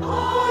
Oh.